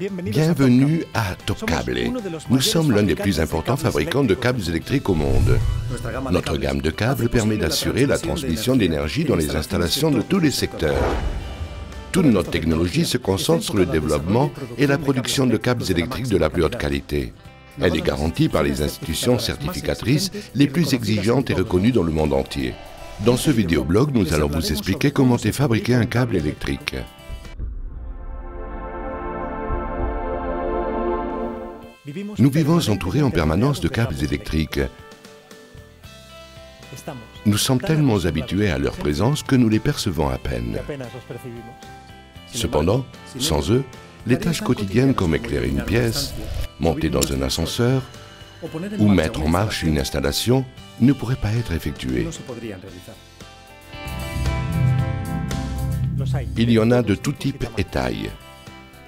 Bienvenue à Topcable. Nous sommes l'un des plus importants fabricants de câbles électriques au monde. Notre gamme de câbles permet d'assurer la transmission d'énergie dans les installations de tous les secteurs. Toute notre technologie se concentre sur le développement et la production de câbles électriques de la plus haute qualité. Elle est garantie par les institutions certificatrices les plus exigeantes et reconnues dans le monde entier. Dans ce vidéoblog, nous allons vous expliquer comment est fabriqué un câble électrique. Nous vivons entourés en permanence de câbles électriques. Nous sommes tellement habitués à leur présence que nous les percevons à peine. Cependant, sans eux, les tâches quotidiennes comme éclairer une pièce, monter dans un ascenseur ou mettre en marche une installation ne pourraient pas être effectuées. Il y en a de tout type et taille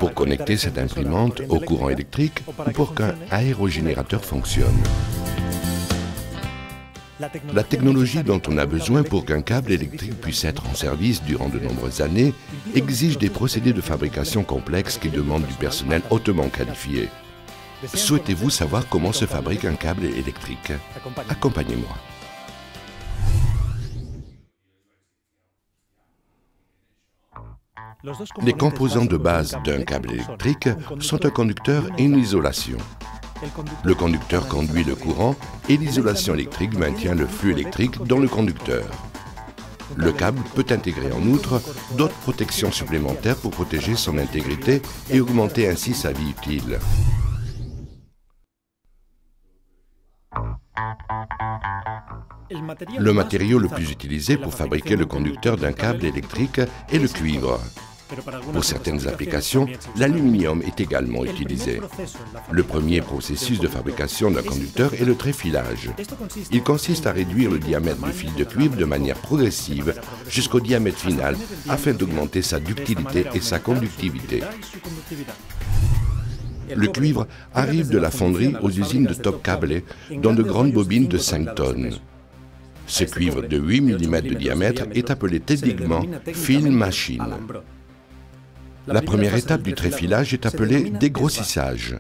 pour connecter cette imprimante au courant électrique ou pour qu'un aérogénérateur fonctionne. La technologie dont on a besoin pour qu'un câble électrique puisse être en service durant de nombreuses années exige des procédés de fabrication complexes qui demandent du personnel hautement qualifié. Souhaitez-vous savoir comment se fabrique un câble électrique? Accompagnez-moi. Les composants de base d'un câble électrique sont un conducteur et une isolation. Le conducteur conduit le courant et l'isolation électrique maintient le flux électrique dans le conducteur. Le câble peut intégrer en outre d'autres protections supplémentaires pour protéger son intégrité et augmenter ainsi sa vie utile. Le matériau le plus utilisé pour fabriquer le conducteur d'un câble électrique est le cuivre. Pour certaines applications, l'aluminium est également utilisé. Le premier processus de fabrication d'un conducteur est le tréfilage. Il consiste à réduire le diamètre du fil de cuivre de manière progressive jusqu'au diamètre final afin d'augmenter sa ductilité et sa conductivité. Le cuivre arrive de la fonderie aux usines de Top Cable dans de grandes bobines de 5 tonnes. Ce cuivre de 8 mm de diamètre est appelé techniquement film machine. La première étape du tréfilage est appelée dégrossissage.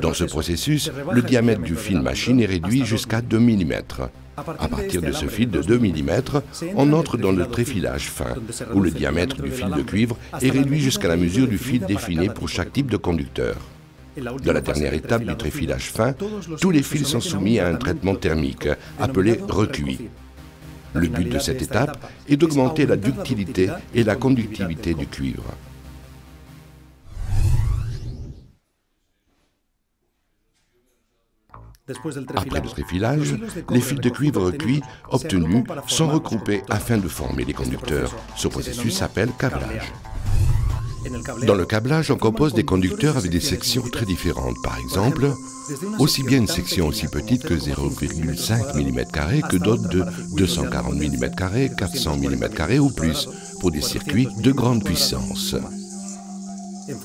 Dans ce processus, le diamètre du fil machine est réduit jusqu'à 2 mm. À partir de ce fil de 2 mm, on entre dans le tréfilage fin, où le diamètre du fil de cuivre est réduit jusqu'à la mesure du fil défini pour chaque type de conducteur. Dans la dernière étape du tréfilage fin, tous les fils sont soumis à un traitement thermique appelé recuit. Le but de cette étape est d'augmenter la ductilité et la conductivité du cuivre. Après le tréfilage, les fils de cuivre cuits obtenus sont regroupés afin de former les conducteurs. Ce processus s'appelle câblage. Dans le câblage, on compose des conducteurs avec des sections très différentes. Par exemple, aussi bien une section aussi petite que 0,5 mm que d'autres de 240 mm, 400 mm ou plus, pour des circuits de grande puissance.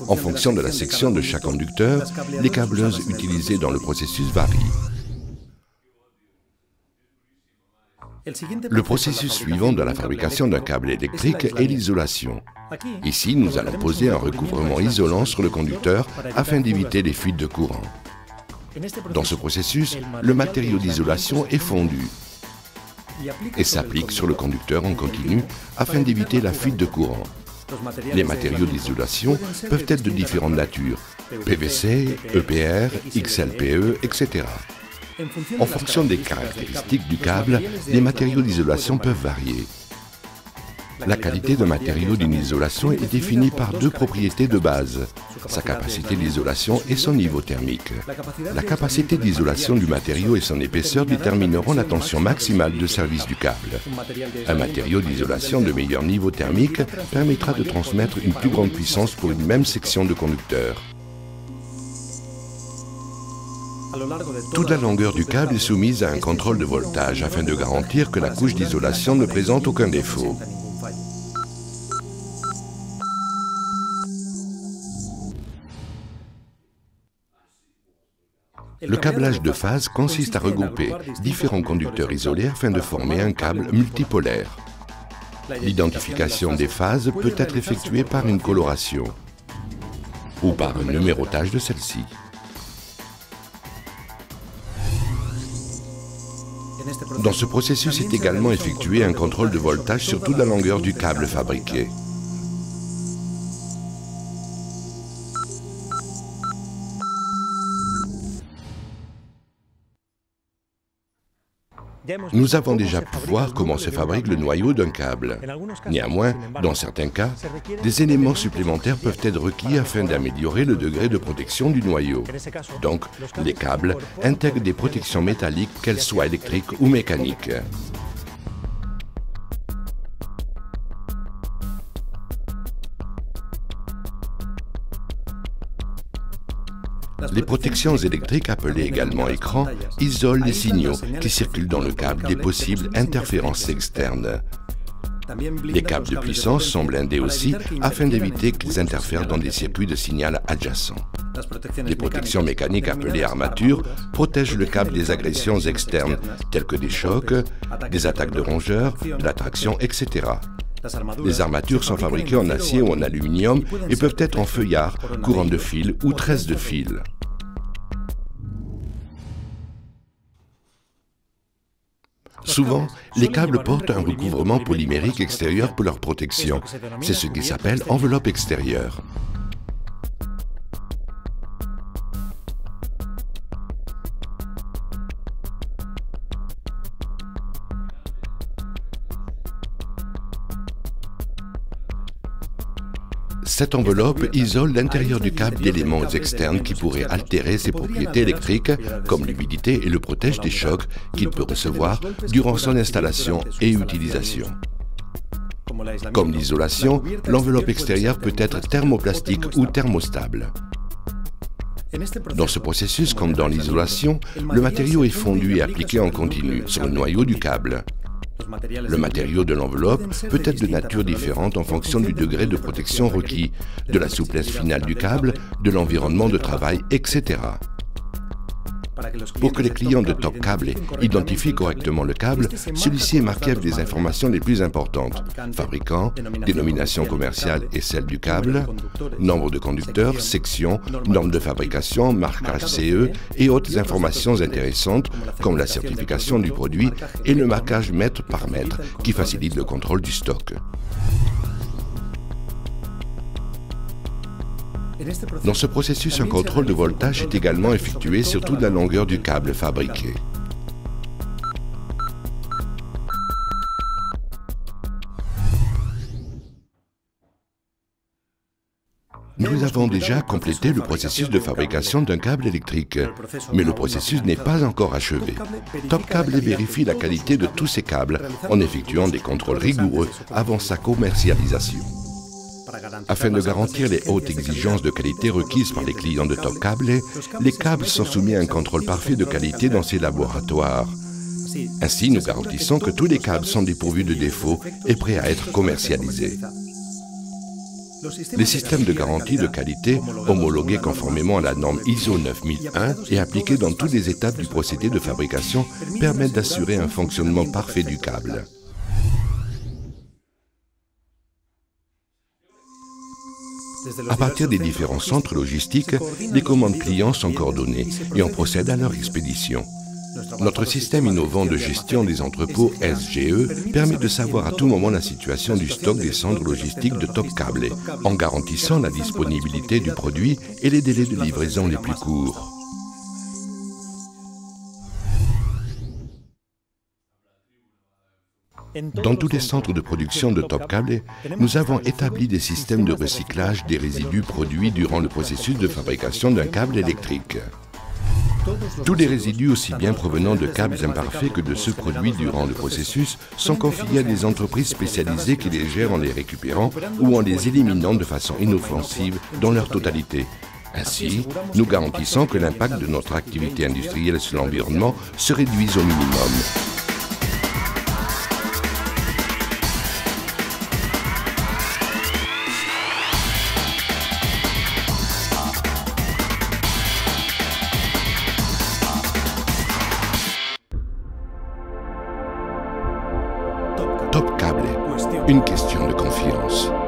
En fonction de la section de chaque conducteur, les câbleuses utilisées dans le processus varient. Le processus suivant de la fabrication d'un câble électrique est l'isolation. Ici, nous allons poser un recouvrement isolant sur le conducteur afin d'éviter les fuites de courant. Dans ce processus, le matériau d'isolation est fondu et s'applique sur le conducteur en continu afin d'éviter la fuite de courant. Les matériaux d'isolation peuvent être de différentes natures, PVC, EPR, XLPE, etc. En fonction des caractéristiques du câble, les matériaux d'isolation peuvent varier. La qualité d'un matériau d'une isolation est définie par deux propriétés de base, sa capacité d'isolation et son niveau thermique. La capacité d'isolation du matériau et son épaisseur détermineront la tension maximale de service du câble. Un matériau d'isolation de meilleur niveau thermique permettra de transmettre une plus grande puissance pour une même section de conducteur. Toute la longueur du câble est soumise à un contrôle de voltage afin de garantir que la couche d'isolation ne présente aucun défaut. Le câblage de phase consiste à regrouper différents conducteurs isolés afin de former un câble multipolaire. L'identification des phases peut être effectuée par une coloration. ou par un numérotage de celle-ci. Dans ce processus est également effectué un contrôle de voltage sur toute la longueur du câble fabriqué. Nous avons déjà pu voir comment se fabrique le noyau d'un câble. Néanmoins, dans certains cas, des éléments supplémentaires peuvent être requis afin d'améliorer le degré de protection du noyau. Donc, les câbles intègrent des protections métalliques, qu'elles soient électriques ou mécaniques. Les protections électriques, appelées également écrans, isolent les signaux qui circulent dans le câble des possibles interférences externes. Les câbles de puissance sont blindés aussi afin d'éviter qu'ils interfèrent dans des circuits de signal adjacents. Les protections mécaniques appelées armatures protègent le câble des agressions externes telles que des chocs, des attaques de rongeurs, de l'attraction, etc. Les armatures sont fabriquées en acier ou en aluminium et peuvent être en feuillard, courant de fil ou tresse de fil. Souvent, les câbles portent un recouvrement polymérique extérieur pour leur protection. C'est ce qui s'appelle enveloppe extérieure. Cette enveloppe isole l'intérieur du câble d'éléments externes qui pourraient altérer ses propriétés électriques, comme l'humidité, et le protège des chocs qu'il peut recevoir durant son installation et utilisation. Comme l'isolation, l'enveloppe extérieure peut être thermoplastique ou thermostable. Dans ce processus, comme dans l'isolation, le matériau est fondu et appliqué en continu sur le noyau du câble. Le matériau de l'enveloppe peut être de nature différente en fonction du degré de protection requis, de la souplesse finale du câble, de l'environnement de travail, etc. Pour que les clients de Top Cable identifient correctement le câble, celui-ci est marqué avec des informations les plus importantes. Fabricant, dénomination commerciale et celle du câble, nombre de conducteurs, section, norme de fabrication, marquage CE et autres informations intéressantes comme la certification du produit et le marquage mètre par mètre qui facilite le contrôle du stock. Dans ce processus, un contrôle de voltage est également effectué sur toute la longueur du câble fabriqué. Nous avons déjà complété le processus de fabrication d'un câble électrique, mais le processus n'est pas encore achevé. Top Cable vérifie la qualité de tous ces câbles en effectuant des contrôles rigoureux avant sa commercialisation. Afin de garantir les hautes exigences de qualité requises par les clients de Top Cable, les câbles sont soumis à un contrôle parfait de qualité dans ces laboratoires. Ainsi, nous garantissons que tous les câbles sont dépourvus de défauts et prêts à être commercialisés. Les systèmes de garantie de qualité, homologués conformément à la norme ISO 9001 et appliqués dans toutes les étapes du procédé de fabrication, permettent d'assurer un fonctionnement parfait du câble. À partir des différents centres logistiques, les commandes clients sont coordonnées et on procède à leur expédition. Notre système innovant de gestion des entrepôts SGE permet de savoir à tout moment la situation du stock des centres logistiques de Top Cable, en garantissant la disponibilité du produit et les délais de livraison les plus courts. Dans tous les centres de production de Top Cable, nous avons établi des systèmes de recyclage des résidus produits durant le processus de fabrication d'un câble électrique. Tous les résidus, aussi bien provenant de câbles imparfaits que de ceux produits durant le processus, sont confiés à des entreprises spécialisées qui les gèrent en les récupérant ou en les éliminant de façon inoffensive dans leur totalité. Ainsi, nous garantissons que l'impact de notre activité industrielle sur l'environnement se réduise au minimum. Une question de confiance.